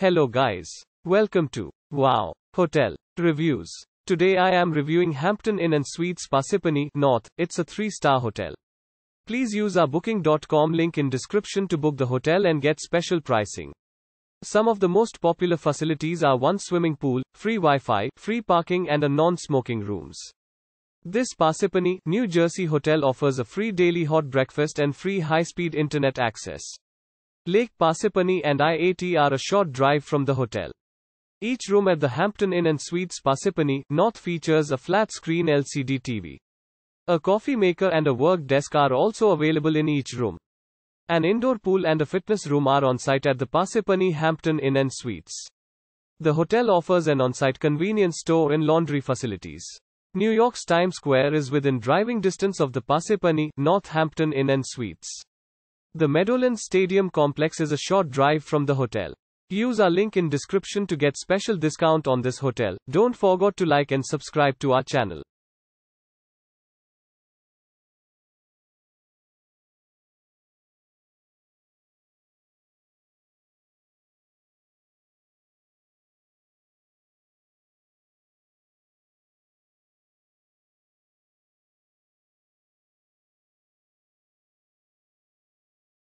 Hello guys. Welcome to Wow Hotel Reviews. Today I am reviewing Hampton Inn and Suites Parsippany North. It's a 3-star hotel. Please use our booking.com link in description to book the hotel and get special pricing. Some of the most popular facilities are one swimming pool, free Wi-Fi, free parking and a non-smoking rooms. This Parsippany, New Jersey hotel offers a free daily hot breakfast and free high-speed internet access. Lake Parsippany and I-80 are a short drive from the hotel. Each room at the Hampton Inn and Suites Parsippany North features a flat-screen LCD TV. A coffee maker and a work desk are also available in each room. An indoor pool and a fitness room are on site at the Parsippany Hampton Inn and Suites. The hotel offers an on-site convenience store and laundry facilities. New York's Times Square is within driving distance of the Parsippany North Hampton Inn and Suites. The Meadowlands Stadium complex is a short drive from the hotel. Use our link in description to get special discount on this hotel. Don't forget to like and subscribe to our channel.